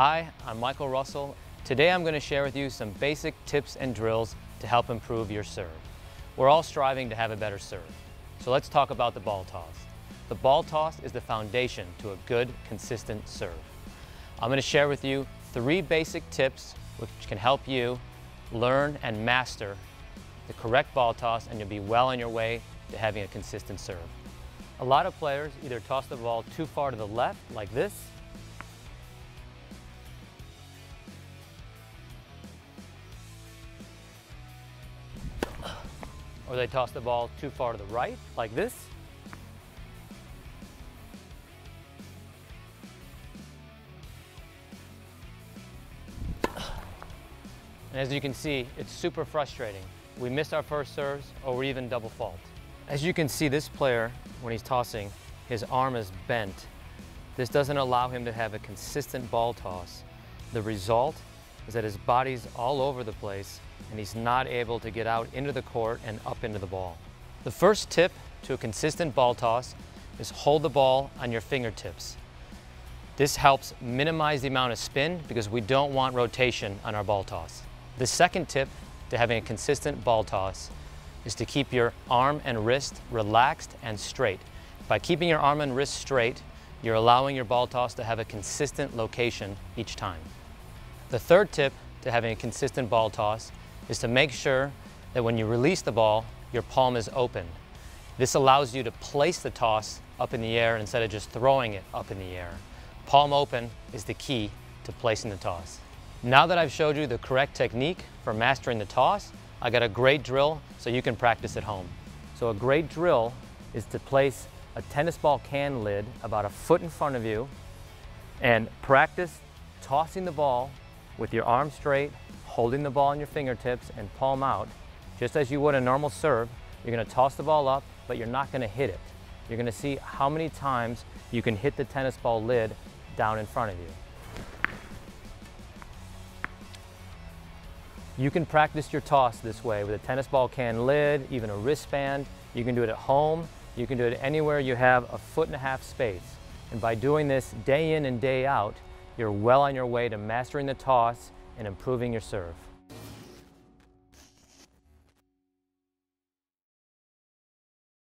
Hi, I'm Michael Russell. Today I'm going to share with you some basic tips and drills to help improve your serve. We're all striving to have a better serve. So let's talk about the ball toss. The ball toss is the foundation to a good, consistent serve. I'm going to share with you three basic tips which can help you learn and master the correct ball toss and you'll be well on your way to having a consistent serve. A lot of players either toss the ball too far to the left, like this, or they toss the ball too far to the right, like this. And as you can see, it's super frustrating. We miss our first serves or we even double fault. As you can see, this player, when he's tossing, his arm is bent. This doesn't allow him to have a consistent ball toss. The result is that his body's all over the place and he's not able to get out into the court and up into the ball. The first tip to a consistent ball toss is hold the ball on your fingertips. This helps minimize the amount of spin because we don't want rotation on our ball toss. The second tip to having a consistent ball toss is to keep your arm and wrist relaxed and straight. By keeping your arm and wrist straight, you're allowing your ball toss to have a consistent location each time. The third tip to having a consistent ball toss is to make sure that when you release the ball, your palm is open. This allows you to place the toss up in the air instead of just throwing it up in the air. Palm open is the key to placing the toss. Now that I've showed you the correct technique for mastering the toss, I got a great drill so you can practice at home. So a great drill is to place a tennis ball can lid about a foot in front of you and practice tossing the ball with your arm straight, holding the ball in your fingertips and palm out, just as you would a normal serve. You're gonna toss the ball up, but you're not gonna hit it. You're gonna see how many times you can hit the tennis ball lid down in front of you. You can practice your toss this way with a tennis ball can lid, even a wristband. You can do it at home. You can do it anywhere you have a foot and a half space. And by doing this day in and day out, you're well on your way to mastering the toss and improving your serve.